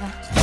来